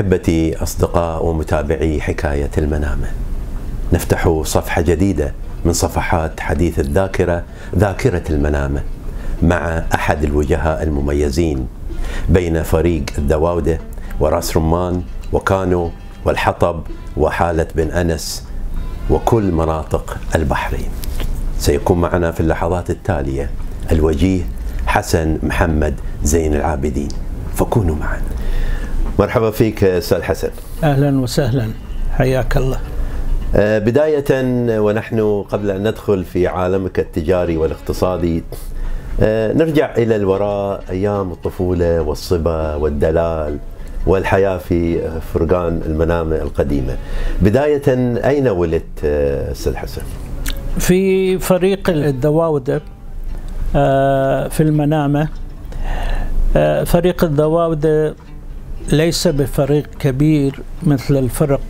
أحبتي أصدقاء ومتابعي حكاية المنامة. نفتح صفحة جديدة من صفحات حديث الذاكرة ذاكرة المنامة مع أحد الوجهاء المميزين بين فريق الدواوده وراس رمان وكانو والحطب وحالة بن أنس وكل مناطق البحرين. سيكون معنا في اللحظات التالية الوجيه حسن محمد زين العابدين فكونوا معنا. مرحبا فيك أستاذ حسن. أهلا وسهلا حياك الله. آه، بداية ونحن قبل أن ندخل في عالمك التجاري والاقتصادي آه، نرجع إلى الوراء أيام الطفولة والصبا والدلال والحياة في فرقان المنامة القديمة بداية أين ولدت آه، أستاذ حسن؟ في فريق الدواودة في المنامة فريق الدواودة ليس بفريق كبير مثل الفرق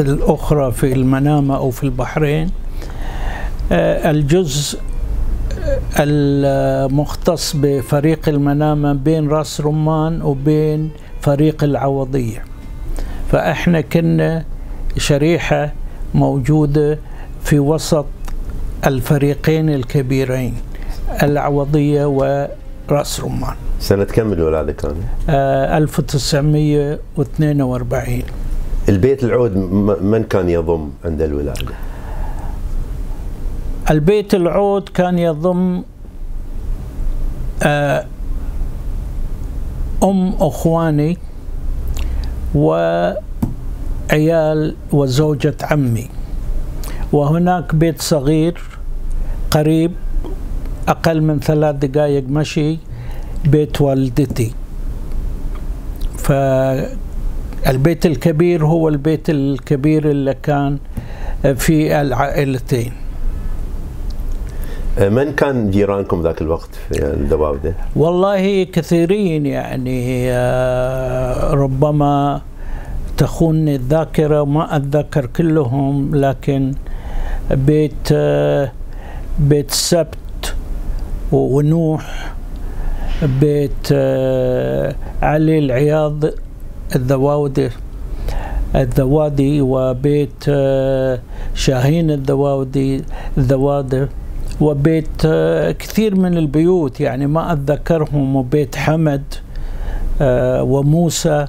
الأخرى في المنامة أو في البحرين. الجزء المختص بفريق المنامة بين راس رمان وبين فريق العوضية. فإحنا كنا شريحة موجودة في وسط الفريقين الكبيرين العوضية وراس رمان سنة كم الولادة كانت؟ آه 1942 البيت العود من كان يضم عند الولادة؟ البيت العود كان يضم آه أم أخواني وعيال وزوجة عمي وهناك بيت صغير قريب أقل من ثلاث دقائق مشي بيت والدتي فالبيت الكبير هو البيت الكبير اللي كان في العائلتين من كان جيرانكم ذاك الوقت في الدواودة؟ والله كثيرين يعني ربما تخونني الذاكرة وما أتذكر كلهم لكن بيت بيت سبت ونوح بيت علي العياض الذواودي الذوادي وبيت شاهين الذواودي الذوادي وبيت كثير من البيوت يعني ما أتذكرهم وبيت حمد وموسى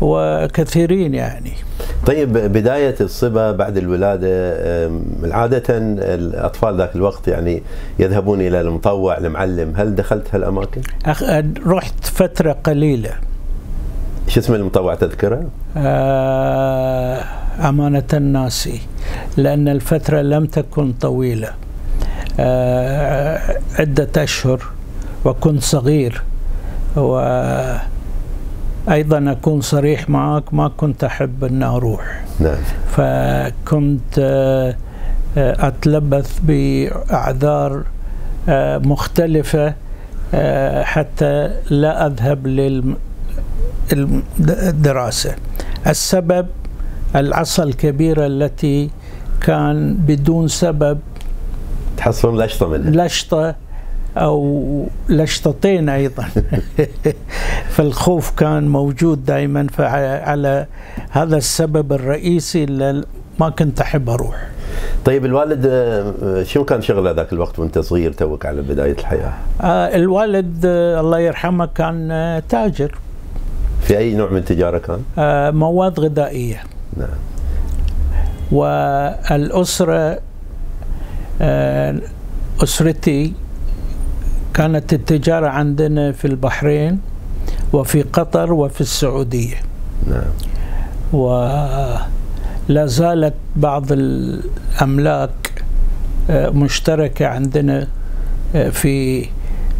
وكثيرين يعني. طيب بداية الصبا بعد الولادة عادة الأطفال ذاك الوقت يعني يذهبون إلى المطوع المعلم هل دخلت هالأماكن؟ رحت فترة قليلة شو اسم المطوع تذكره؟ آه أمانة ناسي لأن الفترة لم تكن طويلة آه عدة أشهر وكنت صغير وأيضا أكون صريح معك ما كنت أحب أن أروح. نعم. فكنت آه أتلبث بأعذار آه مختلفة آه حتى لا أذهب للدراسة. السبب العصا الكبيرة التي كان بدون سبب تحصلون لشطة منها. لشطة أو لشطتين أيضا. فالخوف كان موجود دائما فعلى هذا السبب الرئيسي ما كنت أحب أروح. طيب الوالد شو كان شغله ذاك الوقت وأنت صغير توك على بداية الحياة؟ آه الوالد آه الله يرحمه كان آه تاجر. في أي نوع من التجارة كان؟ آه مواد غذائية. نعم. والأسرة آه أسرتي كانت التجارة عندنا في البحرين وفي قطر وفي السعودية. نعم. ولا زالت بعض الأملاك مشتركة عندنا في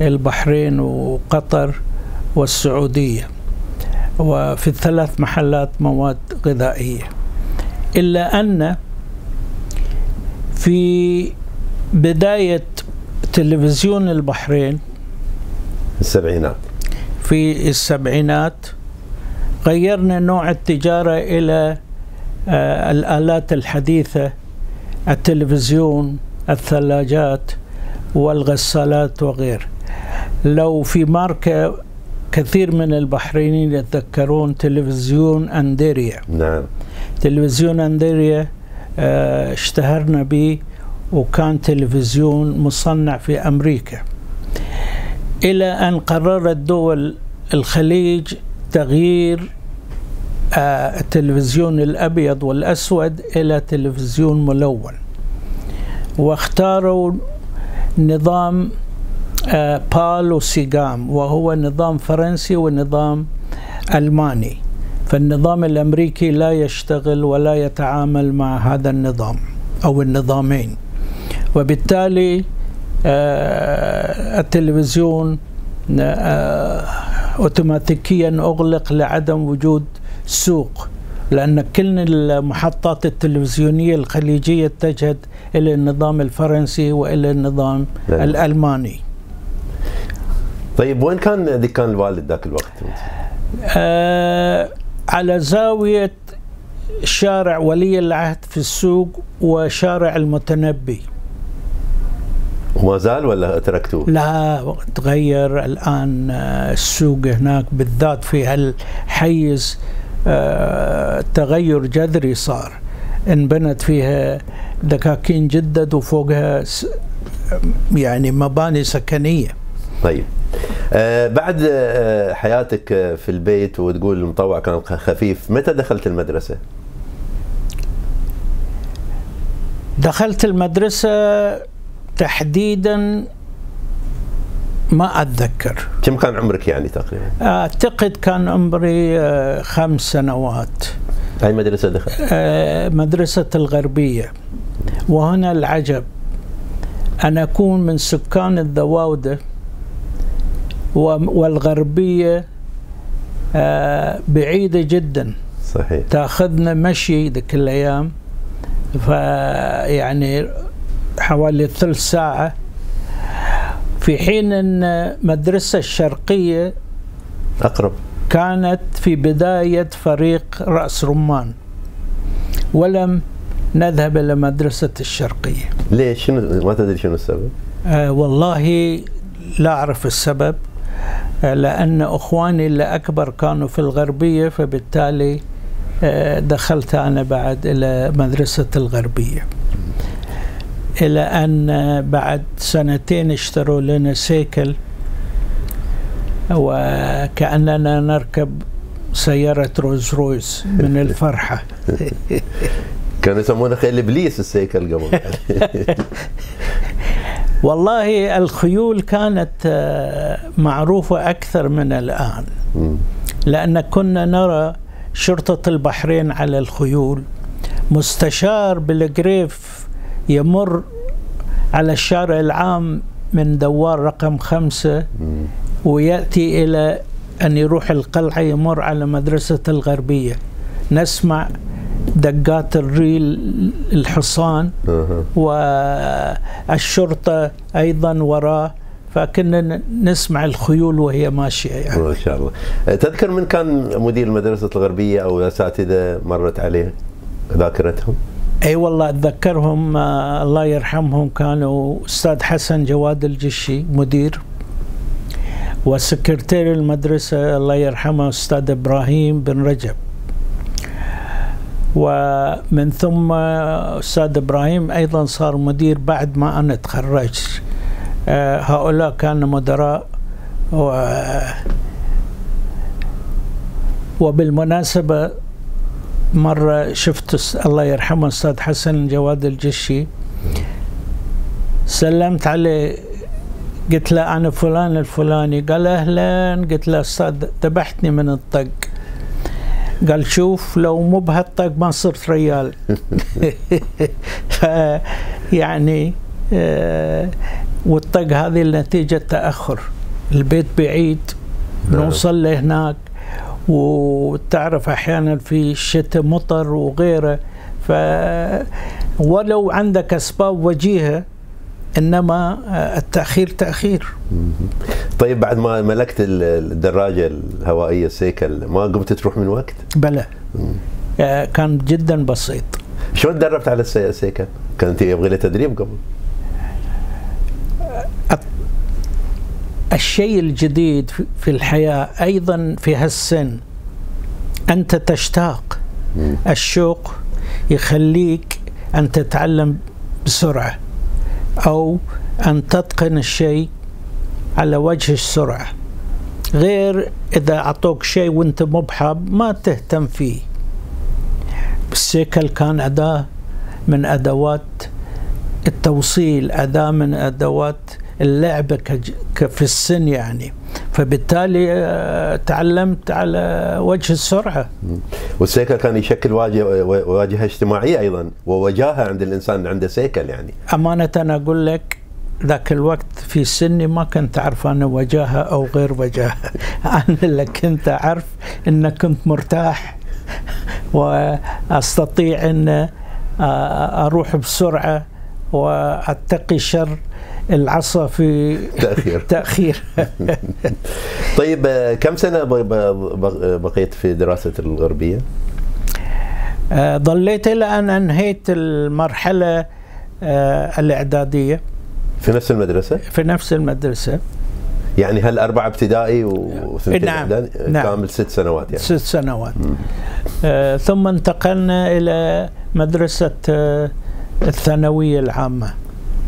البحرين وقطر والسعودية. وفي الثلاث محلات مواد غذائية. إلا أن في بداية تلفزيون البحرين. السبعينات. في السبعينات غيرنا نوع التجارة إلى آه الآلات الحديثة التلفزيون الثلاجات والغسالات وغيره لو في ماركة كثير من البحرينيين يتذكرون تلفزيون أنديريا. نعم. تلفزيون أنديريا آه، اشتهرنا به وكان تلفزيون مصنع في أمريكا. إلى أن قررت دول الخليج تغيير آه، التلفزيون الأبيض والأسود إلى تلفزيون ملون. واختاروا نظام آه، بال وسيغام وهو نظام فرنسي ونظام ألماني. فالنظام الأمريكي لا يشتغل ولا يتعامل مع هذا النظام أو النظامين. وبالتالي آه، التلفزيون آه، اوتوماتيكيا أغلق لعدم وجود سوق لأن كل المحطات التلفزيونية الخليجية اتجهت إلى النظام الفرنسي وإلى النظام نعم. الألماني طيب وين كان ذي كان الوالد ذاك الوقت؟ آه على زاوية شارع ولي العهد في السوق وشارع المتنبي وما زال ولا تركتوه؟ لا تغير الآن آه، السوق هناك بالذات في هالحيز آه، تغير جذري صار انبنت فيها دكاكين جدد وفوقها يعني مباني سكنية طيب آه بعد آه حياتك آه، في البيت وتقول المطوع كان خفيف متى دخلت المدرسة؟ دخلت المدرسة تحديدا ما أتذكر. كم كان عمرك يعني تقريبا؟ أعتقد كان عمري آه، خمس سنوات. أي مدرسة دخلت؟ آه، مدرسة الغربية. وهنا العجب. أن أكون من سكان الذواودة و- والغربية آه، بعيدة جدا. صحيح. تأخذنا مشي ذيك الأيام. فيعني حوالي ثلث ساعة في حين أن مدرسة الشرقية أقرب كانت في بداية فريق رأس رمان ولم نذهب إلى مدرسة الشرقية ليش؟ شنو ما تدري شنو السبب؟ آه والله لا أعرف السبب آه لأن أخواني اللي أكبر كانوا في الغربية فبالتالي آه دخلت أنا بعد إلى مدرسة الغربية إلى أن بعد سنتين اشتروا لنا سيكل وكأننا نركب سيارة روز رويس من الفرحة. كانوا يسمونه خيل إبليس السيكل قبل. والله الخيول كانت آه، معروفة أكثر من الآن. لأن كنا نرى شرطة البحرين على الخيول مستشار بالجريف يمر على الشارع العام من دوار رقم خمسة. ويأتي إلى أن يروح القلعة يمر على مدرسة الغربية نسمع دقات الريل الحصان. والشرطة أيضا وراه فكنا نسمع الخيول وهي ماشية يعني ما شاء الله تذكر من كان مدير المدرسة الغربية أو الأساتذة مرت عليه ذاكرتهم؟ إي والله أتذكرهم آه الله يرحمهم كانوا أستاذ حسن جواد الجشي مدير وسكرتير المدرسة الله يرحمه أستاذ إبراهيم بن رجب. ومن ثم أستاذ إبراهيم أيضا صار مدير بعد ما أنا تخرجت. آه هؤلاء كانوا مدراء و وبالمناسبة مرة شفت الله يرحمه أستاذ حسن جواد الجشي. سلمت عليه قلت له أنا فلان الفلاني. قال أهلا قلت له أستاذ ذبحتني من الطق. قال شوف لو مو بهالطق ما صرت ريال. يعني آه، والطق هذه نتيجة تأخر. البيت بعيد نعم. نوصل لهناك. وتعرف أحيانا في الشتاء مطر وغيره ف ولو عندك أسباب وجيهة إنما التأخير تأخير طيب بعد ما ملكت ال- الدراجة الهوائية السيكل ما قمت تروح من وقت؟ بلى آه، كان جدا بسيط شلون تدربت على السي- السيكل؟ كانت يبغى تدريب قبل؟ الشيء الجديد في الحياة أيضا في هالسن. أنت تشتاق. الشوق يخليك أن تتعلم بسرعة أو أن تتقن الشيء على وجه السرعة. غير إذا أعطوك شيء وأنت مبحب ما تهتم فيه. السيكل كان أداة من أدوات التوصيل أداة من أدوات اللعبة في السن يعني. فبالتالي آه، تعلمت على وجه السرعة. والسيكل كان يشكل واجهة اجتماعية أيضا ووجاهة عند الإنسان اللي عنده سيكل يعني. أمانة أنا أقول لك ذاك الوقت في سني ما كنت أعرف أنا وجاهة أو غير وجاهة. أنا اللي كنت أعرف أن كنت مرتاح وأستطيع أن أروح بسرعة وأتقي شر. العصا في تأخير تأخير طيب آه، كم سنة بقيت في دراسة الغربية؟ آه، ظليت إلى أن أنهيت المرحلة الإعدادية في نفس المدرسة؟ في نفس المدرسة يعني هل أربعة ابتدائي وثنتين نعم. نعم. كامل ست سنوات يعني ست سنوات آه ثم انتقلنا إلى مدرسة آه الثانوية العامة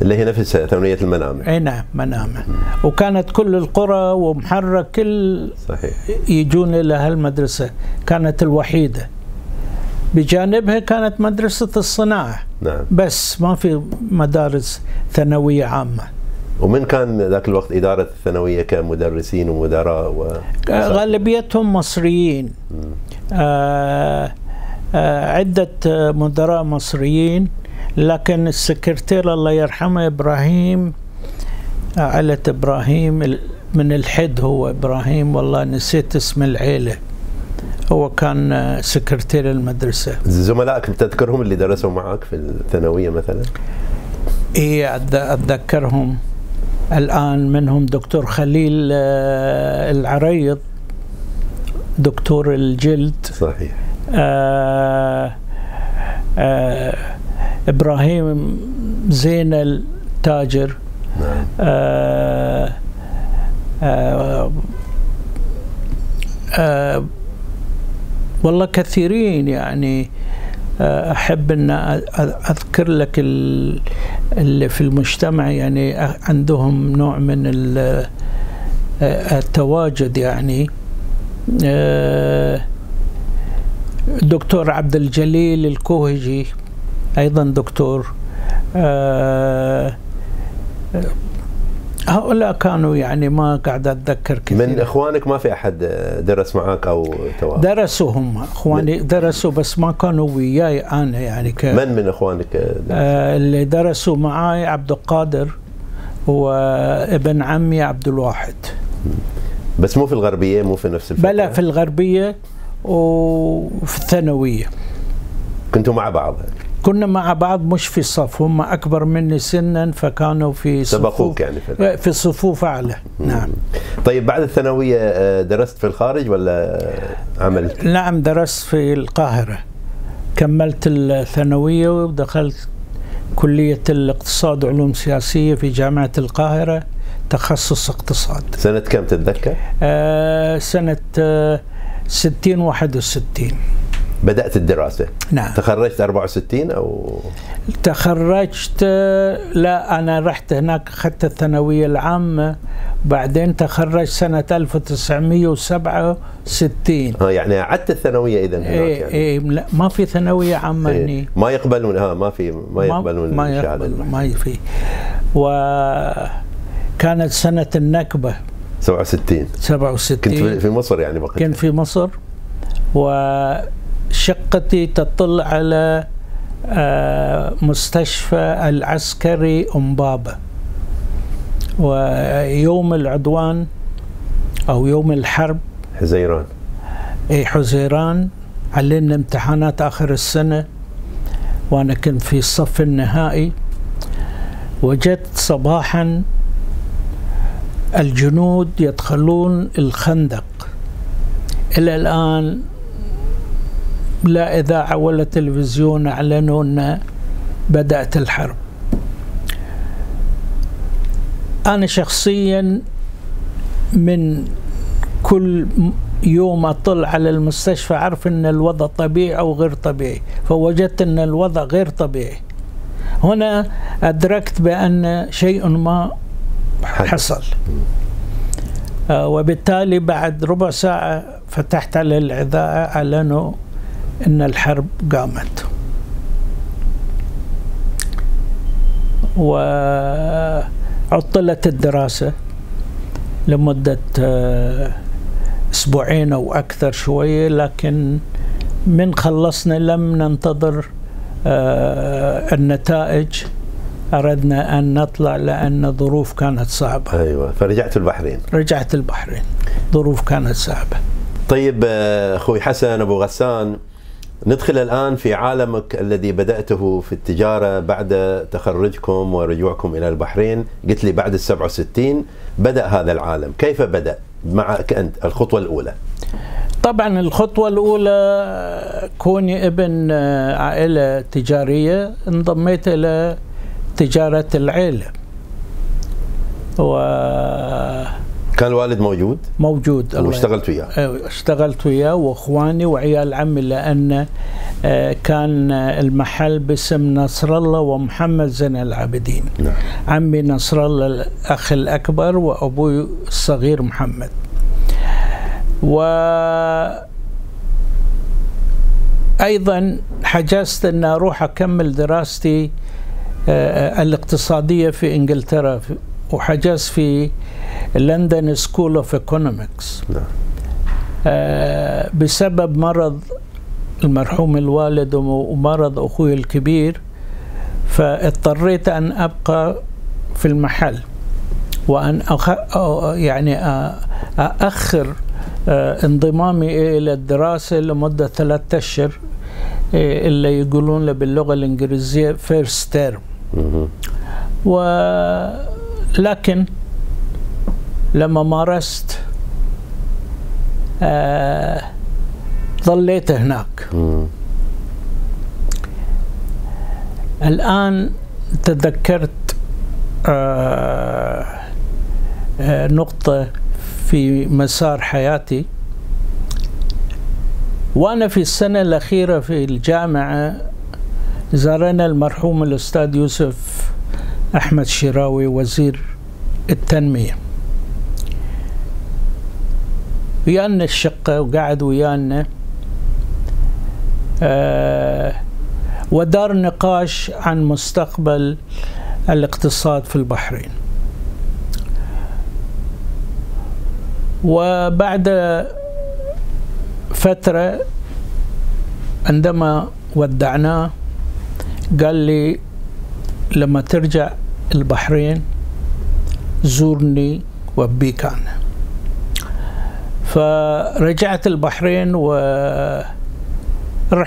اللي هي نفسها ثانوية المنامة أي نعم منامة وكانت كل القرى ومحرك كل صحيح. يجون إلى هالمدرسة. كانت الوحيدة. بجانبها كانت مدرسة الصناعة. نعم. بس ما في مدارس ثانوية عامة. ومن كان ذاك الوقت إدارة الثانوية كمدرسين ومدراء و... غالبيتهم مصريين. آه آه عدة مدراء مصريين. لكن السكرتير الله يرحمه إبراهيم عائلة إبراهيم من الحد هو إبراهيم والله نسيت اسم العيلة. هو كان سكرتير المدرسة. زملائك تذكرهم اللي درسوا معك في الثانوية مثلا؟ إيه أتذكرهم. الآن منهم دكتور خليل آه، العريض دكتور الجلد. صحيح. آه آه إبراهيم زين التاجر. نعم. آه آه آه والله كثيرين يعني آه، أحب إن أذكر لك اللي في المجتمع يعني عندهم نوع من آه، التواجد يعني. دكتور عبد الجليل الكوهجي. أيضا دكتور هؤلاء كانوا يعني ما قاعد أتذكر كثير. من إخوانك ما في أحد درس معك أو توافق درسوا هم اخواني درسوا بس ما كانوا وياي أنا يعني ك من من إخوانك آه اللي درسوا معاي عبد القادر وابن عمي عبد الواحد. بس مو في الغربية مو في نفس الفترة؟ بلا في الغربية وفي الثانوية. كنتوا مع بعض. كنا مع بعض مش في صف هم أكبر مني سنا فكانوا في سبقوك يعني في, في صفوف أعلى. نعم. طيب بعد الثانوية آه، درست في الخارج ولا عملت؟ نعم درست في القاهرة. كملت الثانوية ودخلت كلية الاقتصاد وعلوم سياسية في جامعة القاهرة تخصص اقتصاد. سنة كم تتذكر؟ آه سنة آه 60 61 بدأت الدراسة. نعم. تخرجت 64 أو؟ تخرجت لا أنا رحت هناك أخذت الثانوية العامة بعدين تخرجت سنة 1967 آه يعني عدت الثانوية إذا هناك إيه يعني. إيه لا ما في ثانوية عامة إيه هني. ما يقبلون ها ما في ما يقبلون ما يقبل ما في. وكانت سنة النكبة. 67 67 كنت في مصر يعني بقيت كنت في مصر. و شقتي تطل على آه، مستشفى العسكري أم بابا ويوم العدوان أو يوم الحرب حزيران. إي حزيران علينا امتحانات آخر السنة وأنا كنت في الصف النهائي. وجدت صباحا الجنود يدخلون الخندق. إلى الآن لا إذاعة ولا تلفزيون أعلنوا أن بدأت الحرب. أنا شخصيا من كل يوم أطل على المستشفى أعرف أن الوضع طبيعي أو غير طبيعي فوجدت أن الوضع غير طبيعي. هنا أدركت بأن شيء ما حصل. آه، وبالتالي بعد ربع ساعة فتحت على الإذاعة أعلنوا إن الحرب قامت. وعطلت الدراسة لمدة آه، أسبوعين أو أكثر شوية لكن من خلصنا لم ننتظر آه، النتائج. أردنا أن نطلع لأن الظروف كانت صعبة. أيوه فرجعت البحرين. رجعت البحرين. ظروف كانت صعبة. طيب آه، أخوي حسن أبو غسان ندخل الآن في عالمك الذي بدأته في التجارة بعد تخرجكم ورجوعكم إلى البحرين. قلت لي بعد ال 67 بدأ هذا العالم. كيف بدأ؟ معك أنت الخطوة الأولى. طبعا الخطوة الأولى كوني ابن عائلة تجارية انضميت إلى تجارة العيلة. و كان الوالد موجود؟ موجود واشتغلت وياه. أيوة، اشتغلت وياه واخواني وعيال عمي لأن آه، كان المحل باسم نصر الله ومحمد زين العابدين. نعم. عمي نصر الله الأخ الأكبر وأبوي الصغير محمد. و أيضا حجزت ان أروح أكمل دراستي آه، الاقتصادية في إنجلترا وحجزت في London School of Economics بسبب مرض المرحوم الوالد وم- ومرض أخوي الكبير فاضطريت أن أبقى في المحل وأن أخ... يعني آه، انضمامي إلى الدراسة لمدة ثلاثة أشهر اللي يقولون له باللغة الإنجليزية first term مهم. ولكن لما مارست آه ظليت هناك مم. الآن تذكرت آه آه نقطة في مسار حياتي وأنا في السنة الأخيرة في الجامعة زارنا المرحوم الأستاذ يوسف أحمد شراوي وزير التنمية. ويانا الشقة وقعد ويانا. آه ودار نقاش عن مستقبل الاقتصاد في البحرين. وبعد فترة عندما ودعناه قال لي لما ترجع البحرين زورني وبيك أنا فرجعت البحرين ورحت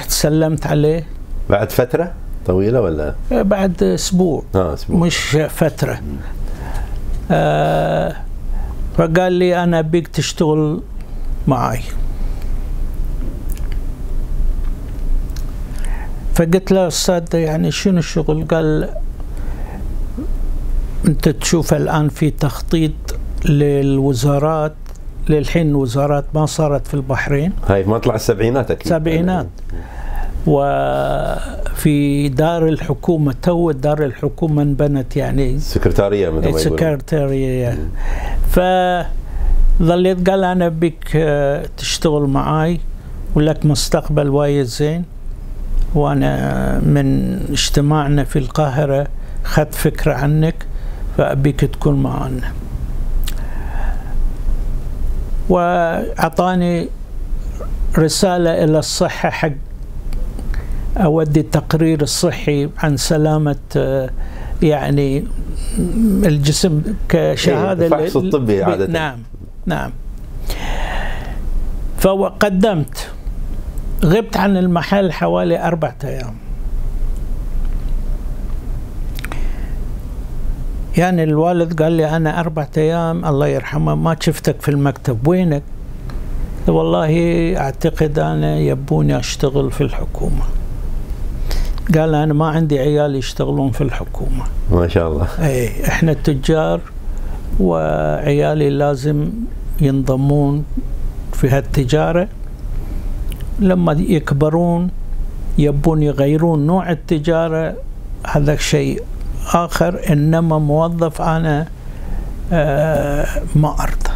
سلمت عليه. بعد فترة طويلة ولا؟ بعد أسبوع. آه أسبوع. مش فترة. آه فقال لي أنا أبيك تشتغل معي فقلت له أستاذ يعني شنو الشغل؟ قال انت تشوف الآن في تخطيط للوزارات للحين الوزارات ما صارت في البحرين. هاي مطلع السبعينات أكيد. سبعينات. وفي دار الحكومة تو دار الحكومة انبنت يعني. سكرتارية مثل ما سكرتارية. فظليت قال أنا بك آه، تشتغل معاي ولك مستقبل وايد زين. وأنا من اجتماعنا في القاهرة خدت فكرة عنك. فأبيك تكون معنا وأعطاني رسالة إلى الصحة حق أودي التقرير الصحي عن سلامة آه، يعني الجسم كشهادة إيه، الفحص لل- الطبي عادة. نعم نعم. فقدمت غبت عن المحل حوالي أربعة أيام. يعني الوالد قال لي أنا أربعة أيام الله يرحمه ما شفتك في المكتب. وينك؟ والله أعتقد أنا يبوني أشتغل في الحكومة. قال أنا ما عندي عيال يشتغلون في الحكومة. ما شاء الله. إي إحنا التجار وعيالي لازم ينضمون في هالتجارة. لما يكبرون يبون يغيرون نوع التجارة هذا شيء آخر إنما موظف أنا آه، ما أرضى.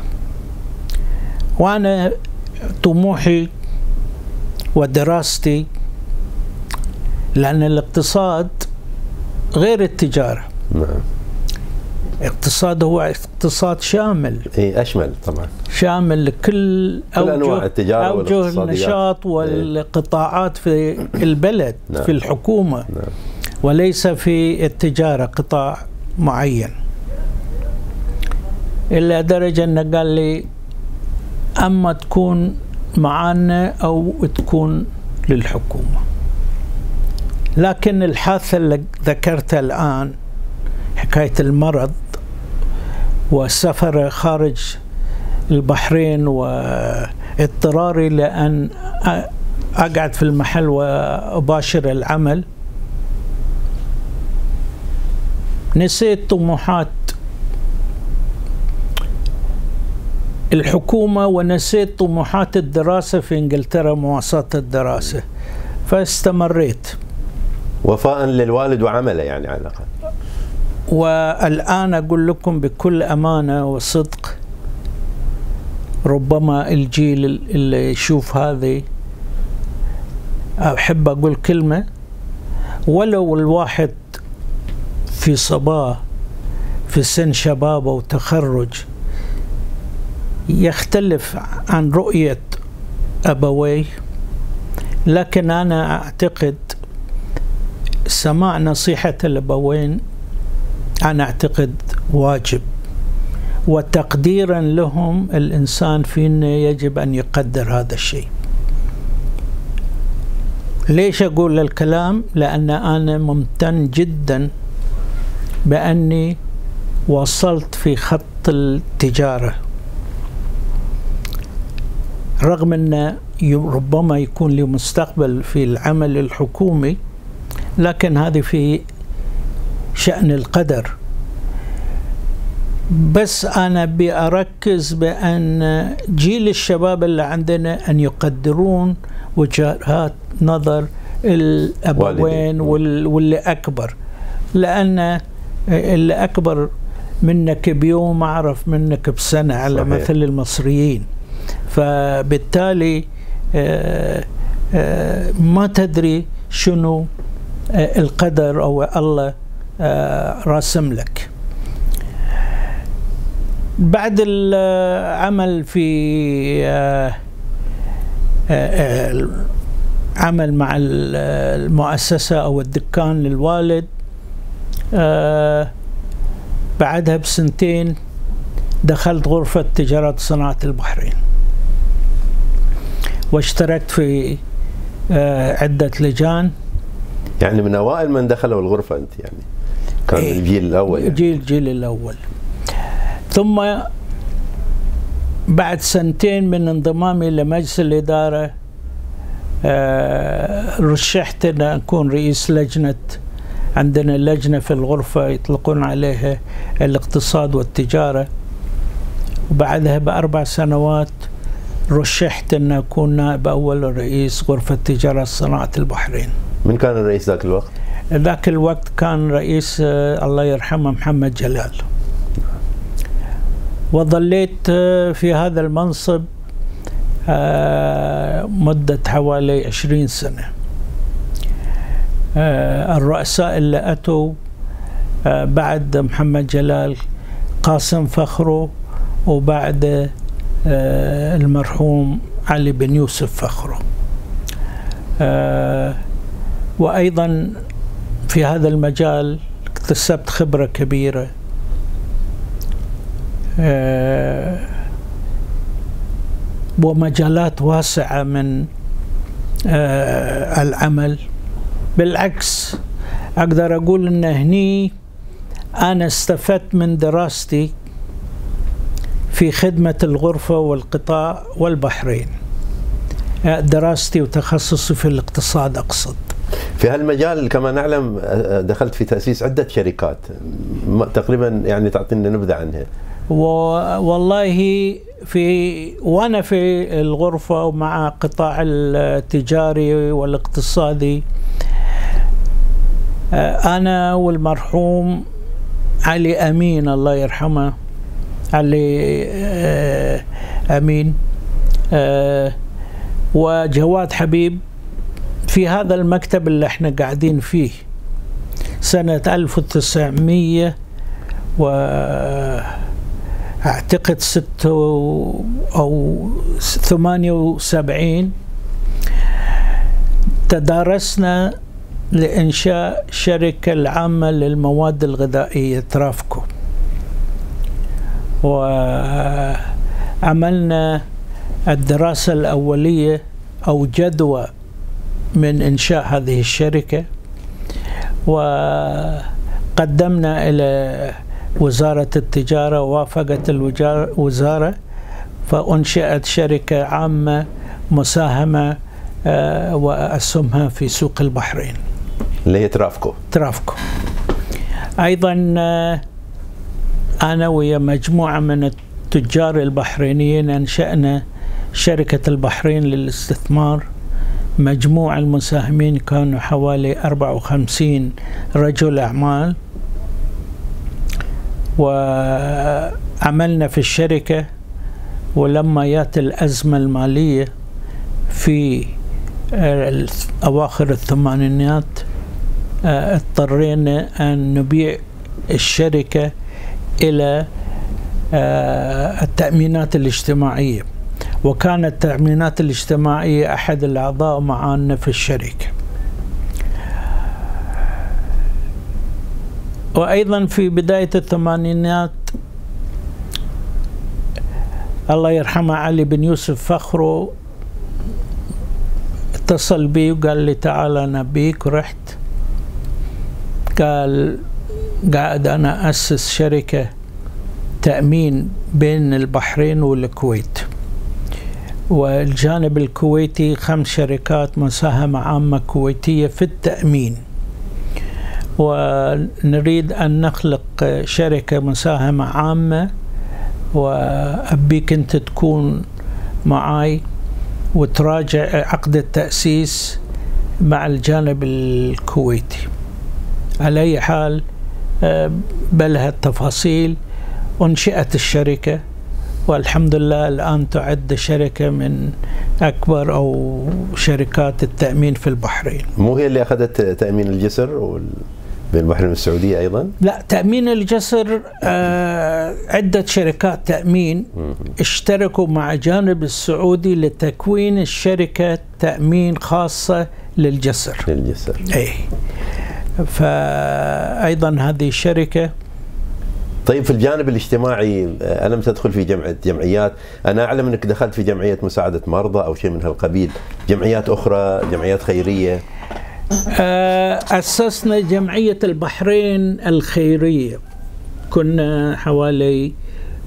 وأنا طموحي ودراستي لأن الاقتصاد غير التجارة. نعم. اقتصاد هو اقتصاد شامل. إي أشمل طبعا. شامل لكل كل أنواع التجارة أوجه والاقتصاديات. النشاط والقطاعات في البلد نعم. في الحكومة. نعم. وليس في التجارة قطاع معين. إلى درجة أنه قال لي أما تكون معانا أو تكون للحكومة. لكن الحادثة اللي ذكرتها الآن حكاية المرض والسفر خارج البحرين واضطراري لأن أقعد في المحل وأباشر العمل. نسيت طموحات الحكومة ونسيت طموحات الدراسة في إنجلترا مواصلة الدراسة. فاستمريت. وفاء للوالد وعمله يعني على الأقل. والآن أقول لكم بكل أمانة وصدق ربما الجيل اللي يشوف هذه أحب أقول كلمة ولو الواحد في صباه في سن شبابه وتخرج يختلف عن رؤية أبويه لكن أنا أعتقد سماع نصيحة الأبوين أنا أعتقد واجب. وتقديرا لهم الإنسان فينا يجب أن يقدر هذا الشيء. ليش أقول الكلام؟ لأن أنا ممتن جدا بأني وصلت في خط التجارة. رغم أن ربما يكون لي مستقبل في العمل الحكومي لكن هذه في شأن القدر. بس أنا بأركز بأن جيل الشباب اللي عندنا أن يقدرون وجهات نظر الأبوين وال- واللي أكبر. لأن اللي أكبر منك بيوم أعرف منك على صحيح. مثل المصريين فبالتالي آه، آه، ما تدري شنو آه، القدر أو الله راسم لك بعد العمل في عمل مع ال- المؤسسة أو الدكان للوالد آه، بعدها بسنتين دخلت غرفة تجارة صناعة البحرين واشتركت في آه، عدة لجان يعني من أوائل من دخلوا الغرفة أنت يعني كان إيه. الجيل الأول يعني. جيل الجيل الأول ثم بعد سنتين من انضمامي لمجلس الإدارة آه، رشحت أن أكون رئيس لجنة عندنا لجنة في الغرفة يطلقون عليها الاقتصاد والتجارة. وبعدها بأربع سنوات رشحت أن أكون نائب أول رئيس غرفة تجارة صناعة البحرين. من كان الرئيس ذاك الوقت؟ ذاك الوقت كان رئيس آه، الله يرحمه محمد جلال. وظليت آه، في هذا المنصب آه، مدة حوالي عشرين سنة. الرؤساء اللي أتوا آه، بعد محمد جلال قاسم فخرو وبعد آه، المرحوم علي بن يوسف فخرو. آه، وأيضا في هذا المجال اكتسبت خبرة كبيرة. آه، ومجالات واسعة من آه، العمل. بالعكس أقدر أقول أن هني أنا استفدت من دراستي في خدمة الغرفة والقطاع والبحرين. دراستي وتخصصي في الاقتصاد أقصد. في هالمجال كما نعلم دخلت في تأسيس عدة شركات. تقريبا يعني تعطينا نبذة عنها. والله في وأنا في الغرفة ومع قطاع التجاري والاقتصادي آه، أنا والمرحوم علي أمين الله يرحمه علي آه، أمين آه، وجواد حبيب في هذا المكتب اللي إحنا قاعدين فيه سنة 1900 و اعتقد ستة أو ثمانية وسبعين تدارسنا لإنشاء شركة العامة للمواد الغذائية ترافكو. وعملنا الدراسة الأولية أو جدوى من إنشاء هذه الشركة. وقدمنا إلى وزارة التجارة وافقت الوزارة فأنشئت شركة عامة مساهمة آه، وأسهمها في سوق البحرين. اللي هي ترافكو. ترافكو. أيضا آه، أنا ويا مجموعة من التجار البحرينيين أنشأنا شركة البحرين للاستثمار. مجموع المساهمين كانوا حوالي 54 رجل أعمال. وعملنا في الشركة ولما جات الأزمة المالية في أواخر الثمانينات آه، اضطرينا أن نبيع الشركة إلى آه، التأمينات الاجتماعية. وكانت التأمينات الاجتماعية أحد الأعضاء معنا في الشركة. وأيضا في بداية الثمانينات الله يرحمه علي بن يوسف فخرو اتصل بي وقال لي تعال أنا بيك ورحت قال قاعد أنا أسس شركة تأمين بين البحرين والكويت. والجانب الكويتي خمس شركات مساهمة عامة كويتية في التأمين. ونريد أن نخلق شركة مساهمة عامة وأبيك أنت تكون معاي وتراجع عقد التأسيس مع الجانب الكويتي. على أي حال آه، بلها التفاصيل أنشئت الشركة والحمد لله الآن تعد شركة من أكبر أو شركات التأمين في البحرين. مو هي اللي أخذت تأمين الجسر وال... بين البحرين والسعودية أيضا؟ لا تأمين الجسر آه عدة شركات تأمين اشتركوا مع جانب السعودي لتكوين الشركة تأمين خاصة للجسر. للجسر. أي فأيضا هذه الشركة طيب في الجانب الاجتماعي أنا متى ادخل في جمعيه جمعيات؟ أنا أعلم أنك دخلت في جمعية مساعدة مرضى أو شيء من هالقبيل. جمعيات أخرى جمعيات خيرية؟ آه، أسسنا جمعية البحرين الخيرية. كنا حوالي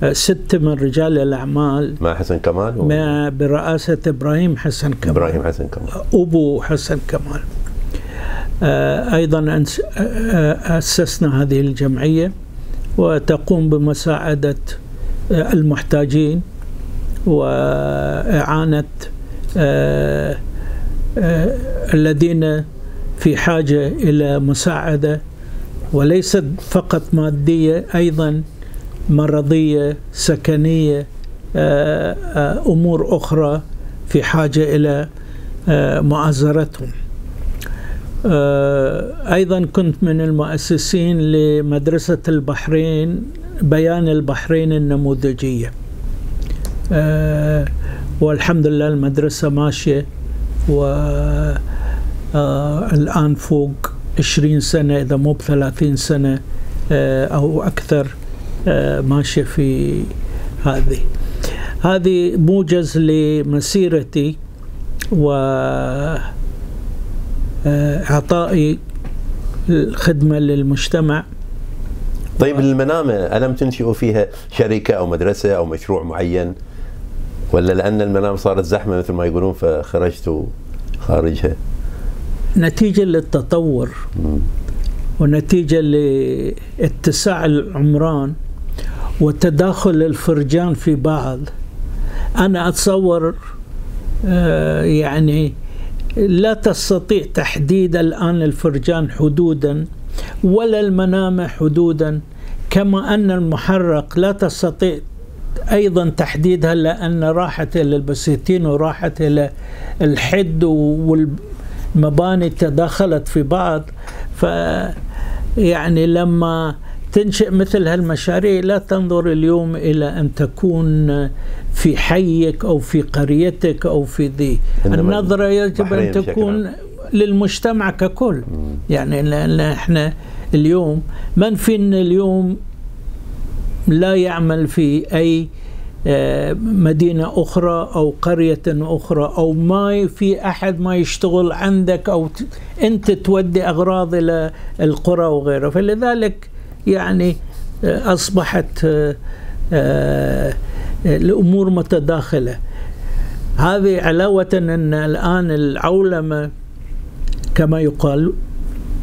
آه، ستة من رجال الأعمال. مع حسن كمال؟ و... مع برئاسة إبراهيم حسن كمال. إبراهيم حسن كمال. أبو حسن كمال. آه، أيضا أسسنا هذه الجمعية وتقوم بمساعدة المحتاجين وإعانة الذين في حاجة إلى مساعدة وليست فقط مادية أيضا مرضية سكنية آه، آه، أمور أخرى في حاجة إلى آه، مؤازرتهم. أيضا كنت من المؤسسين لمدرسة البحرين بيان البحرين النموذجية. والحمد لله المدرسة ماشية و آه فوق 20 سنة إذا مو ب 30 سنة آه أو أكثر آه ماشية في هذه. هذه موجز لمسيرتي و إعطائي الخدمة للمجتمع. طيب المنامة ألم تنشئوا فيها شركة أو مدرسة أو مشروع معين؟ ولا لأن المنام صارت زحمة مثل ما يقولون فخرجتوا خارجها نتيجة للتطور. ونتيجة لاتساع العمران وتداخل الفرجان في بعض. أنا أتصور آه، يعني لا تستطيع تحديد الآن الفرجان حدودا ولا المنامة حدودا كما أن المحرق لا تستطيع أيضا تحديدها لأن راحت إلى البسيتين وراحت إلى الحد والمباني تداخلت في بعض. ف يعني لما تنشئ مثل هالمشاريع لا تنظر اليوم إلى أن تكون في حيك أو في قريتك أو في ذي. النظرة يجب أن تكون للمجتمع ككل. يعني لأن إحنا اليوم من فينا اليوم لا يعمل في أي آه، مدينة أخرى أو قرية أخرى أو ما في أحد ما يشتغل عندك أو أنت تودي أغراض إلى القرى وغيره فلذلك يعني آه، أصبحت آه، الأمور متداخلة. هذه علاوة أن الآن العولمة كما يقال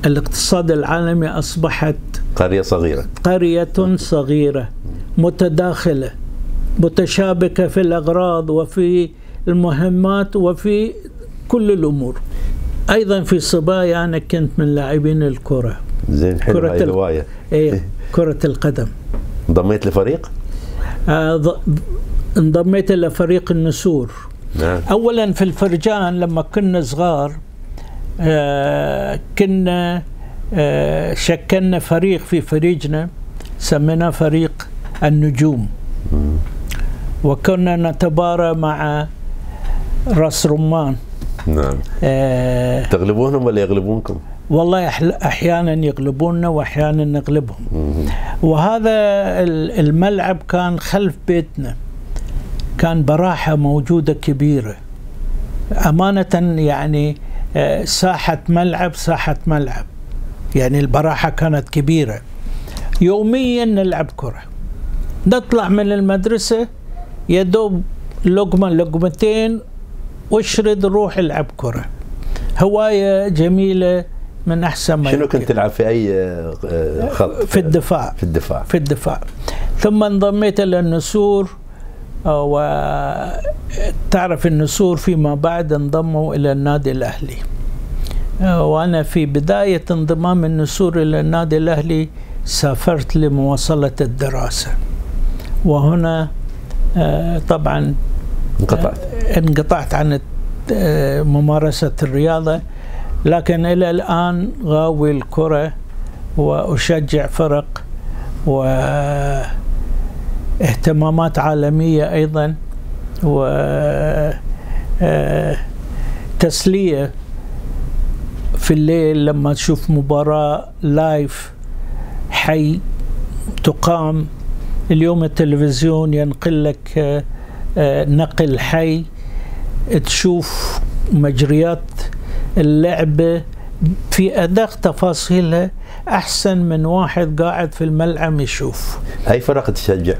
الاقتصاد العالمي أصبحت قرية صغيرة. قرية صغيرة متداخلة متشابكة في الأغراض وفي المهمات وفي كل الأمور. أيضا في صبايا أنا كنت من لاعبين الكرة. زين حلو كرة الهواية. إيه كرة القدم. انضميت لفريق؟ آه انضميت إلى فريق النسور. نعم. أولا في الفرجان لما كنا صغار آه كنا آه شكلنا فريق في فريقنا سميناه فريق النجوم. وكنا نتبارى مع راس رمان. نعم. آه تغلبونهم ولا يغلبونكم؟ والله أحيانا يغلبوننا وأحيانا نغلبهم وهذا الملعب كان خلف بيتنا. كان براحة موجودة كبيرة. أمانة يعني آه، ساحة ملعب ساحة ملعب. يعني البراحة كانت كبيرة. يوميا نلعب كرة. نطلع من المدرسة يدوب لقمة لقمتين واشرد روح العب كرة. هواية جميلة من أحسن ما شنو كنت تلعب في أي آه، خط؟ في الدفاع. في الدفاع. في الدفاع. ثم انضميت إلى النسور آه، وتعرف النسور فيما بعد انضموا إلى النادي الأهلي. آه، وأنا في بداية انضمام النسور إلى النادي الأهلي سافرت لمواصلة الدراسة. وهنا طبعا انقطعت. انقطعت عن ممارسة الرياضة. لكن إلى الآن غاوي الكرة وأشجع فرق واهتمامات عالمية أيضا و آه، في الليل لما تشوف مباراة لايف حي تقام. اليوم التلفزيون ينقل لك آه، آه، نقل حي تشوف مجريات اللعبة في أدق تفاصيلها أحسن من واحد قاعد في الملعب يشوف. أي فرق تشجع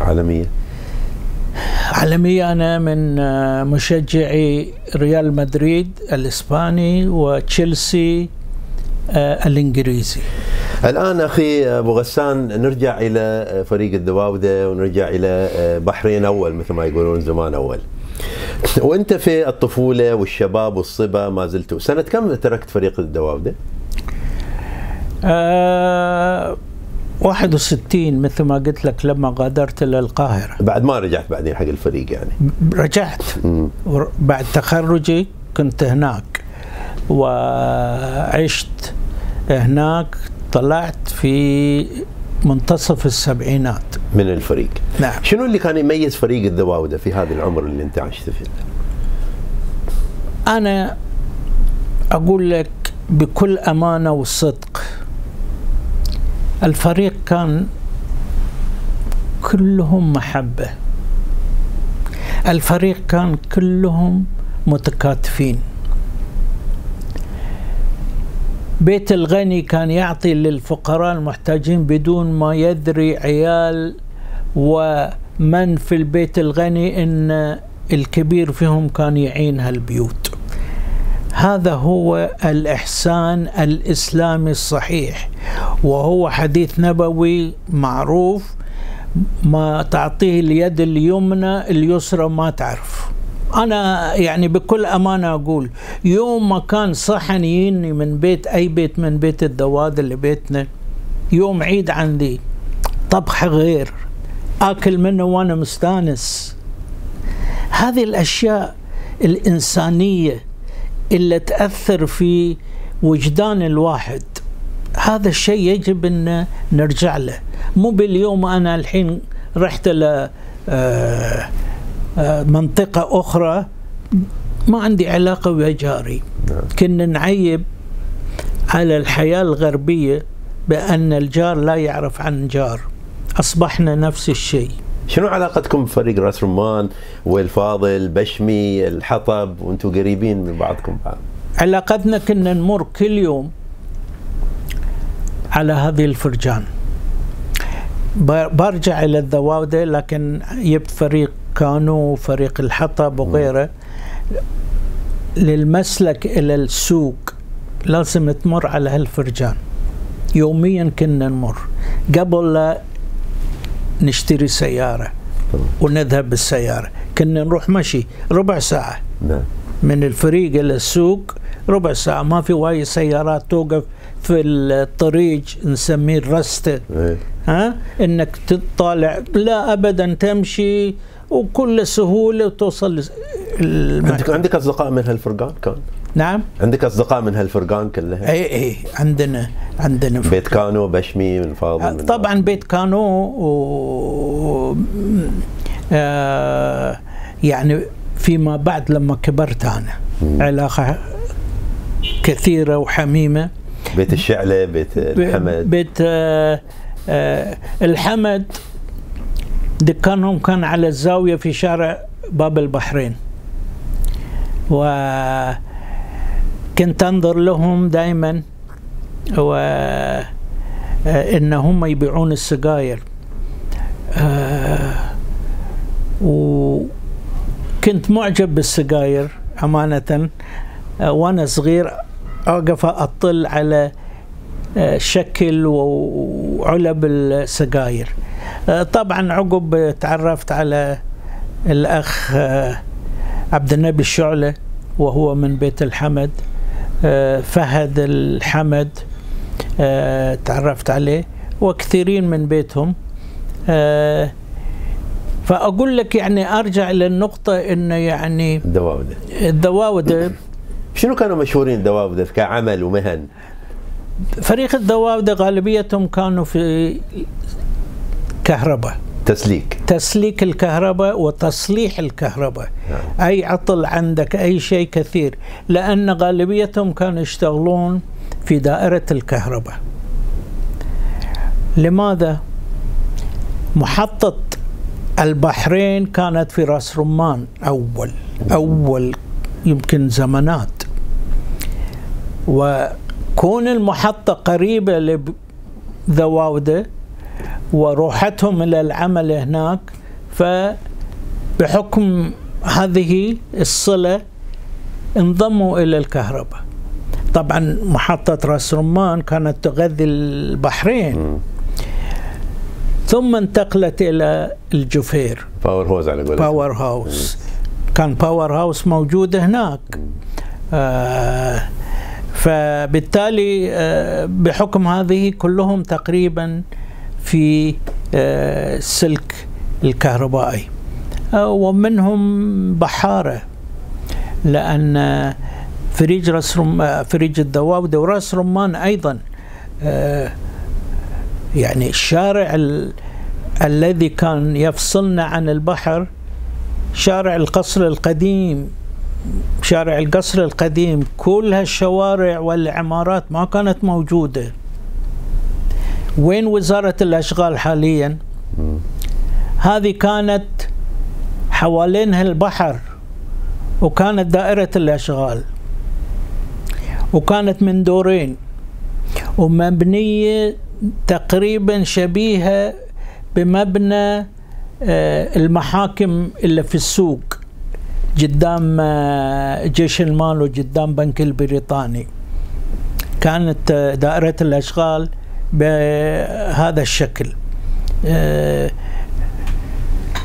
عالمية؟ عالمية أنا من آه، مشجعي ريال مدريد الإسباني وتشيلسي آه، الإنجليزي. الآن أخي أبو غسان نرجع إلى فريق الدواودة ونرجع إلى آه، بحرين أول مثل ما يقولون زمان أول. وانت في الطفولة والشباب والصبا ما زلت سنة كم تركت فريق الدواوده؟ أه 61 مثل ما قلت لك لما غادرت للقاهره بعد ما رجعت بعدين حق الفريق يعني؟ رجعت. بعد تخرجي كنت هناك. وعشت هناك طلعت في منتصف السبعينات. من الفريق. نعم. شنو اللي كان يميز فريق الذواودة في هذا العمر اللي انت عشت فيه؟ أنا أقول لك بكل أمانة وصدق الفريق كان كلهم محبة. الفريق كان كلهم متكاتفين. بيت الغني كان يعطي للفقراء المحتاجين بدون ما يدري عيال ومن في البيت الغني إن الكبير فيهم كان يعين هالبيوت. هذا هو الإحسان الإسلامي الصحيح وهو حديث نبوي معروف ما تعطيه اليد اليمنى اليسرى ما تعرف. أنا يعني بكل أمانة أقول يوم ما كان صحن يجيني من بيت أي بيت من بيت الدواد اللي بيتنا يوم عيد عندي طبخ غير آكل منه وأنا مستانس. هذه الأشياء الإنسانية اللي تأثر في وجدان الواحد هذا الشيء يجب إن نرجع له. مو باليوم أنا الحين رحت ل منطقة أخرى ما عندي علاقة ويا جاري. كنا نعيب على الحياة الغربية بأن الجار لا يعرف عن جار. أصبحنا نفس الشيء. شنو علاقتكم بفريق راس رمان؟ والفاضل بشمي الحطب وأنتم قريبين من بعضكم بعض. علاقتنا كنا نمر كل يوم على هذه الفرجان. برجع إلى الذواوده لكن جبت فريق كانو وفريق الحطب وغيره للمسلك إلى السوق لازم تمر على هالفرجان. يوميا كنا نمر. قبل لا نشتري سيارة ونذهب بالسيارة. كنا نروح مشي ربع ساعة. نعم. من الفريق إلى السوق ربع ساعة. ما في وايد سيارات توقف في الطريق نسميه الرستة. إيه. ها؟ إنك تطالع. لا ابدا تمشي وكل سهولة وتوصل عندك. عندك أصدقاء من هالفرقان كان؟ نعم. عندك أصدقاء من هالفرقان كلها اي اي عندنا عندنا بيت كانو بشمي من فاضل من طبعا بيت كانو و... آه يعني فيما بعد لما كبرت أنا. علاقة كثيرة وحميمة. بيت الشعلة بيت الحمد. بيت آه آه الحمد. دكانهم كان على الزاوية في شارع باب البحرين. و كنت أنظر لهم دائما و ان هم يبيعون السجاير. وكنت معجب بالسجاير أمانة. آه، وأنا صغير اوقف أطل على شكل وعلب السجاير. طبعا عقب تعرفت على الأخ آه، عبد النبي الشعلة وهو من بيت الحمد. فهد الحمد تعرفت عليه وكثيرين من بيتهم. فأقول لك يعني أرجع للنقطه إنه يعني الدواودة. الذواوده شنو كانوا مشهورين الدواودة كعمل ومهن؟ فريق الذواوده غالبيتهم كانوا في كهرباء تسليك. تسليك الكهرباء وتصليح الكهرباء. أي عطل عندك أي شيء كثير. لأن غالبيتهم كانوا يشتغلون في دائرة الكهرباء. لماذا؟ محطة البحرين كانت في راس رمان أول أول يمكن زمانات. وكون المحطة قريبة للدواوده وروحتهم إلى العمل هناك فبحكم هذه الصلة انضموا إلى الكهرباء. طبعا محطة راس رمان كانت تغذي البحرين. ثم انتقلت إلى الجفير. power house على قولتهم. power house كان power house موجود هناك. آه فبالتالي آه بحكم هذه كلهم تقريبا في آه السلك الكهربائي. آه ومنهم بحارة لأن فريج راس رم فريج الدواوده وراس رمان أيضا آه يعني الشارع ال... الذي كان يفصلنا عن البحر شارع القصر القديم شارع القصر القديم كل هالشوارع والعمارات ما كانت موجودة. وين وزارة الأشغال حاليا؟ هذه كانت حوالينها البحر وكانت دائرة الأشغال وكانت من دورين ومبنية تقريبا شبيهة بمبنى آه، المحاكم اللي في السوق. قدام آه، جيش المال وقدام بنك البريطاني. كانت آه، دائرة الأشغال بهذا الشكل. آه،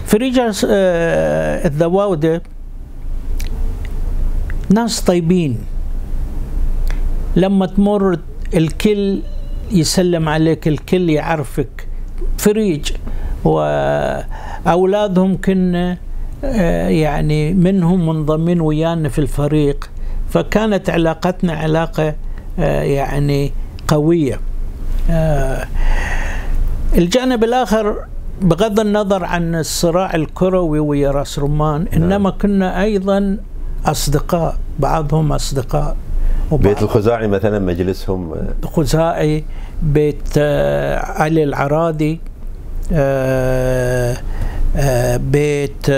فريج آه، الذواودة ناس طيبين. لما تمر الكل يسلم عليك الكل يعرفك. فريج وأولادهم كنا يعني منهم منضمين ويانا في الفريق. فكانت علاقتنا علاقة آه، يعني قوية. آه، الجانب الآخر بغض النظر عن الصراع الكروي ويا راس رمان إنما كنا أيضا أصدقاء بعضهم أصدقاء. بيت الخزاعي مثلا مجلسهم خزاعي بيت علي العرادي بيت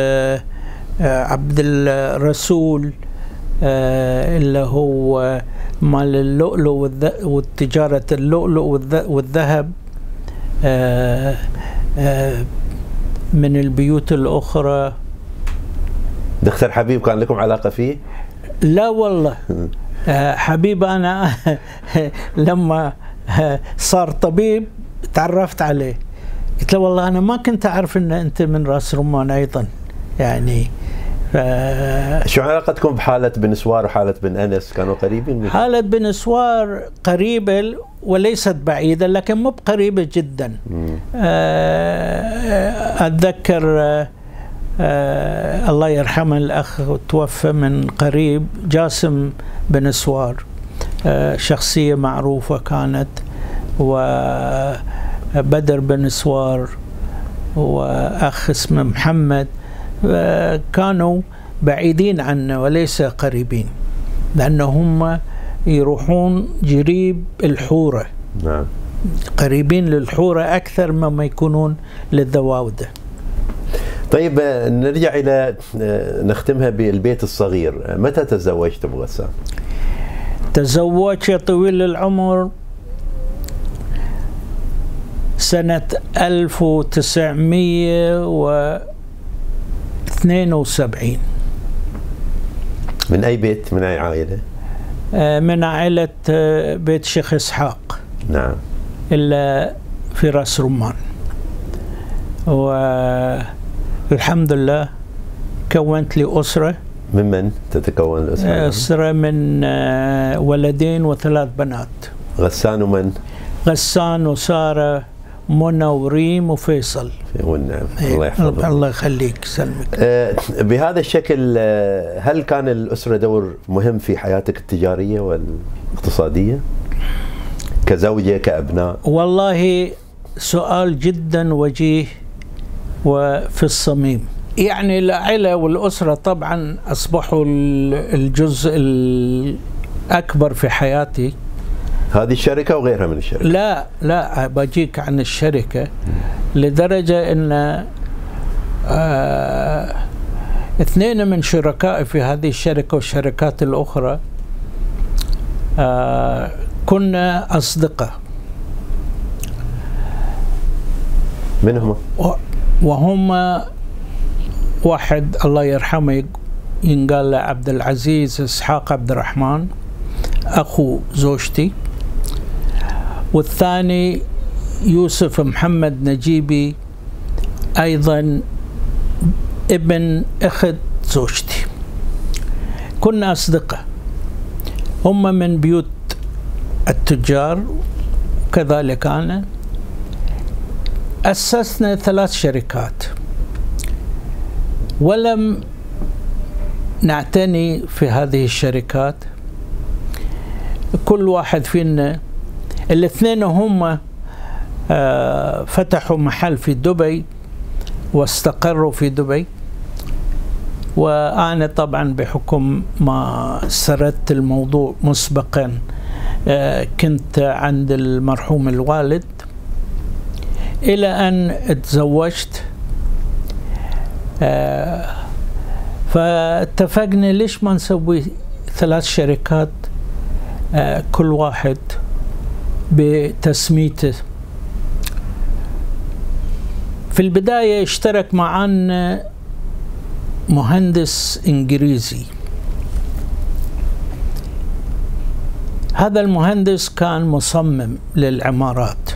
عبد الرسول اللي هو مال اللؤلؤ والتجارة اللؤلؤ والذهب من البيوت الأخرى. دكتور حبيب كان لكم علاقة فيه؟ لا والله. حبيب أنا لما صار طبيب تعرفت عليه. قلت له والله أنا ما كنت أعرف إن أنت من رأس رمان أيضا. يعني ف... شو علاقتكم بحالة بن سوار وحالة بن أنس؟ كانوا قريبين من حالة بن سوار قريبة وليست بعيدة لكن مو قريبة جدا. آه، أتذكر آه، الله يرحمه الأخ توفى من قريب جاسم بن سوار. آه، شخصية معروفة كانت. و بدر بن سوار وأخ اسمه محمد كانوا بعيدين عنا وليس قريبين لأنهم يروحون جريب الحورة. نعم. قريبين للحورة أكثر مما يكونون للذواودة طيب نرجع إلى نختمها بالبيت الصغير. متى تزوجت أبو غسان؟ تزوجت طويل العمر سنة 1972 من أي بيت؟ من أي عائلة؟ آه، من عائلة آه، بيت شيخ إسحاق. نعم. إلا في رأس رمان. والحمد لله كونت لي أسرة. ممن تتكون الأسرة؟ أسرة من آه، ولدين وثلاث بنات. غسان ومن؟ غسان وسارة منى وريم وفيصل والنعم الله يحفظك الله يخليك يسلمك. آه بهذا الشكل آه هل كان الأسرة دور مهم في حياتك التجارية والاقتصادية؟ كزوجة كأبناء؟ والله سؤال جدا وجيه وفي الصميم. يعني العائلة والأسرة طبعا أصبحوا الجزء الأكبر في حياتي. هذه الشركة وغيرها من الشركة لا لا بجيك عن الشركة لدرجة أن آه اثنين من شركائي في هذه الشركة والشركات الأخرى آه كنا أصدقاء. من هم؟ وهم واحد الله يرحمه ينقال له عبد العزيز إسحاق عبد الرحمن أخو زوجتي. والثاني يوسف محمد نجيبي أيضا ابن أخت زوجتي. كنا أصدقاء هم من بيوت التجار وكذلك أنا. أسسنا ثلاث شركات. ولم نعتني في هذه الشركات. كل واحد فينا الاثنين هم آه، فتحوا محل في دبي واستقروا في دبي. وأنا طبعا بحكم ما سردت الموضوع مسبقا آه، كنت عند المرحوم الوالد. إلى أن تزوجت آه، فاتفقنا ليش ما نسوي ثلاث شركات كل واحد بتسميته في البداية اشترك معنا مهندس إنجليزي. هذا المهندس كان مصمم للعمارات.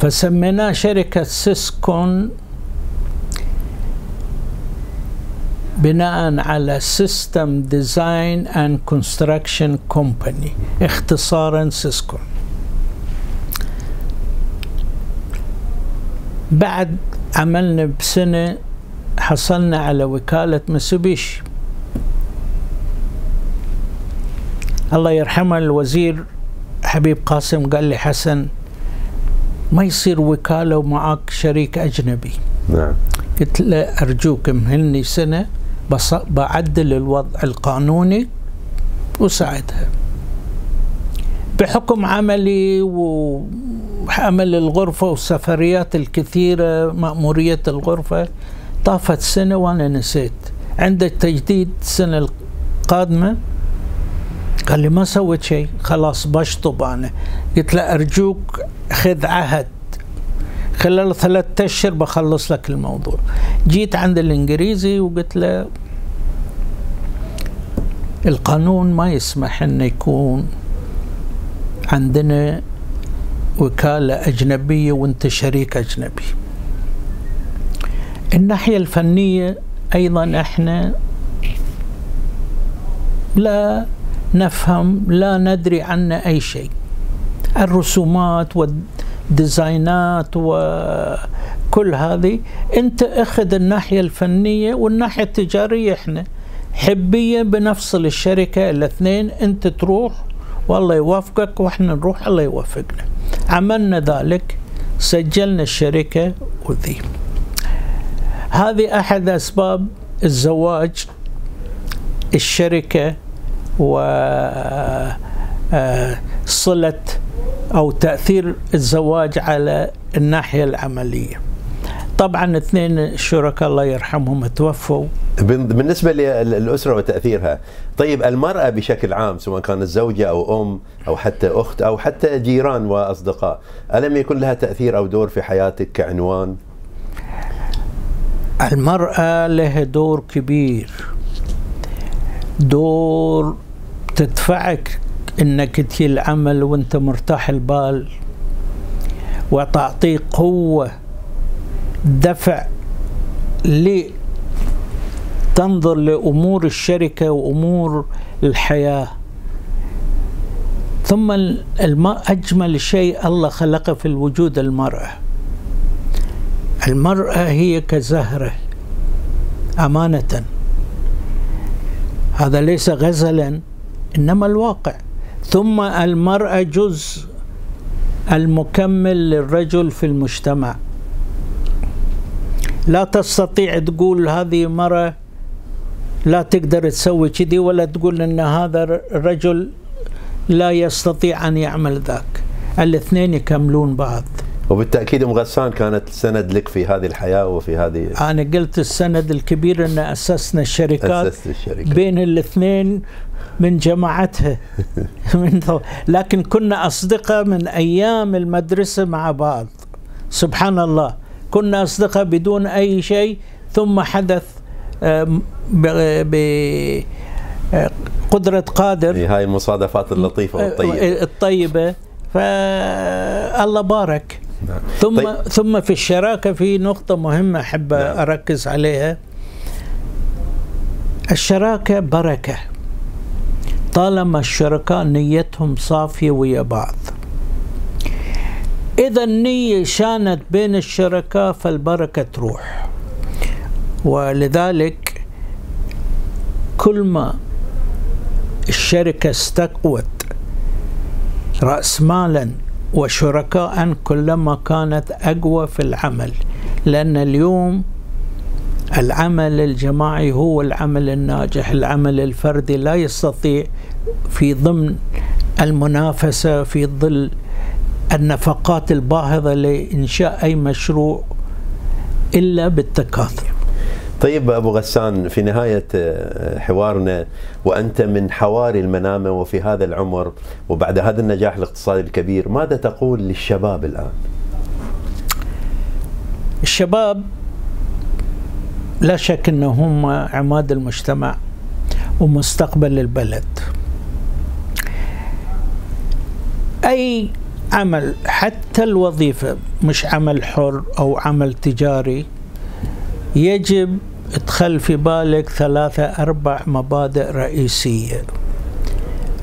فسميناه شركة سيسكون بناء على System Design and Construction Company اختصارا سيسكون بعد عملنا بسنة حصلنا على وكالة مسوبيشي الله يرحمه الوزير حبيب قاسم قال لي حسن ما يصير وكالة ومعك شريك أجنبي. نعم. قلت له أرجوك مهلني سنة بعدل الوضع القانوني وساعدها. بحكم عملي وعمل الغرفة والسفريات الكثيرة مأمورية الغرفة طافت سنة وأنا نسيت. عند التجديد السنة القادمة قال لي ما سويت شيء خلاص بشطب أنا. قلت له أرجوك خذ عهد. خلال ثلاثة أشهر بخلص لك الموضوع. جيت عند الإنجليزي وقلت له القانون ما يسمح أن يكون عندنا وكالة أجنبية وأنت شريك أجنبي. الناحية الفنية أيضا إحنا لا نفهم لا ندري عنه أي شيء. الرسومات والديزاينات وكل هذه أنت أخذ الناحية الفنية والناحية التجارية إحنا. حبية بنفصل الشركة الاثنين أنت تروح والله يوافقك وإحنا نروح الله يوفقنا عملنا ذلك سجلنا الشركة وذي. هذه أحد أسباب الزواج الشركة وصلة أو تأثير الزواج على الناحية العملية. طبعا اثنين الشركاء الله يرحمهم توفوا. بالنسبة للأسرة وتأثيرها طيب المرأة بشكل عام سواء كانت زوجة أو أم أو حتى أخت أو حتى جيران وأصدقاء ألم يكن لها تأثير أو دور في حياتك كعنوان؟ المرأة لها دور كبير. دور تدفعك إنك تجي العمل وأنت مرتاح البال وتعطيك قوة دفع لتنظر لأمور الشركة وأمور الحياة. ثم الم- أجمل شيء الله خلقه في الوجود المرأة. المرأة هي كزهرة أمانة. هذا ليس غزلا إنما الواقع. ثم المرأة جزء المكمل للرجل في المجتمع. لا تستطيع تقول هذه مرة لا تقدر تسوي كذي ولا تقول إن هذا الرجل لا يستطيع أن يعمل ذاك. الاثنين يكملون بعض. وبالتأكيد أم غسان كانت سند لك في هذه الحياة وفي هذه أنا قلت السند الكبير إن أسسنا الشركات أسست الشركة بين الاثنين من جماعتها. من. لكن كنا أصدقاء من أيام المدرسة مع بعض. سبحان الله. كنا أصدقاء بدون أي شيء. ثم حدث آم، ب- ب- آه، قدرة قادر. هاي المصادفات اللطيفة والطيبة. الطيبة. فالله بارك. نعم. ثم طيب. ثم في الشراكة في نقطة مهمة أحب نعم. أركز عليها الشراكة بركة طالما الشركاء نيتهم صافية ويا بعض إذا النية شانت بين الشركاء فالبركة تروح ولذلك كل ما الشركة استقوت رأس مالا وشركاء كلما كانت أقوى في العمل لأن اليوم العمل الجماعي هو العمل الناجح العمل الفردي لا يستطيع في ضمن المنافسة في ظل النفقات الباهظة لإنشاء أي مشروع إلا بالتكاثر. طيب أبو غسان في نهاية آه، حوارنا وأنت من حواري المنامة وفي هذا العمر وبعد هذا النجاح الاقتصادي الكبير ماذا تقول للشباب الآن؟ الشباب لا شك أنهم عماد المجتمع ومستقبل البلد أي عمل حتى الوظيفة مش عمل حر أو عمل تجاري يجب تخل في بالك ثلاثة أربع مبادئ رئيسية.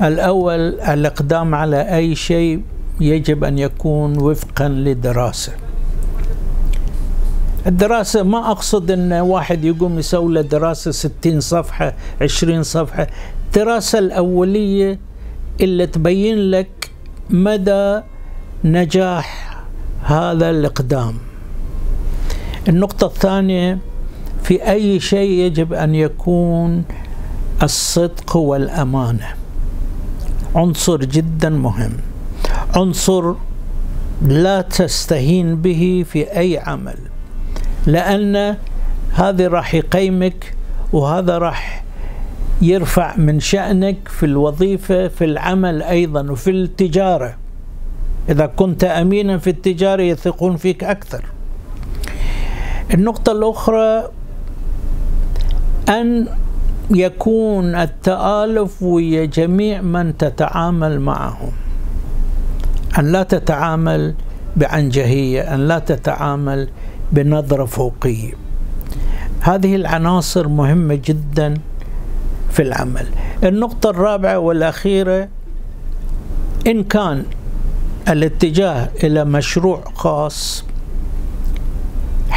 الأول الإقدام على أي شيء يجب أن يكون وفقا لدراسة. الدراسة ما أقصد أن واحد يقوم يسوي له دراسة 60 صفحة 20 صفحة. الدراسة الأولية اللي تبين لك مدى نجاح هذا الإقدام. النقطة الثانية في أي شيء يجب أن يكون الصدق والأمانة؟ عنصر جدا مهم. عنصر لا تستهين به في أي عمل لأن هذا راح يقيمك وهذا راح يرفع من شأنك في الوظيفة في العمل أيضا وفي التجارة. إذا كنت أمينا في التجارة يثقون فيك أكثر. النقطة الأخرى أن يكون التآلف ويا جميع من تتعامل معهم. أن لا تتعامل بعنجهية أن لا تتعامل بنظرة فوقية. هذه العناصر مهمة جدا في العمل. النقطة الرابعة والأخيرة إن كان الاتجاه إلى مشروع خاص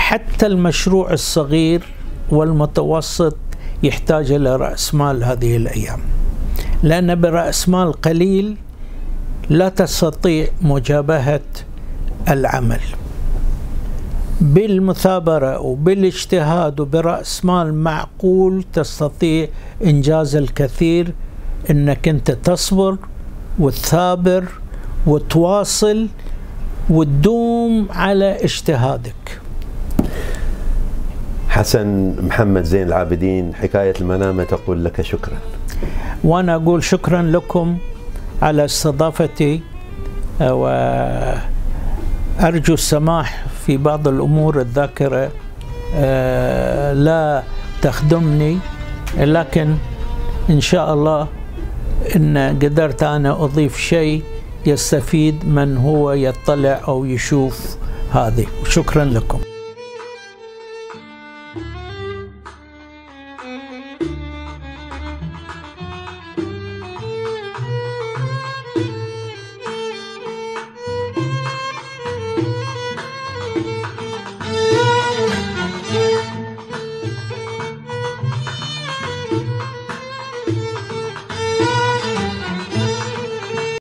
حتى المشروع الصغير والمتوسط يحتاج إلى رأس مال هذه الأيام. لأن برأس مال قليل لا تستطيع مجابهة العمل. بالمثابرة وبالاجتهاد وبرأس مال معقول تستطيع إنجاز الكثير إنك أنت تصبر وتثابر وتواصل وتدوم على اجتهادك. حسن محمد زين العابدين حكاية المنامة تقول لك شكرا. وأنا أقول شكرا لكم على استضافتي وأرجو السماح في بعض الأمور الذاكرة آه، لا تخدمني لكن إن شاء الله إن قدرت أنا أضيف شيء يستفيد من هو يطلع أو يشوف هذه. شكرا لكم.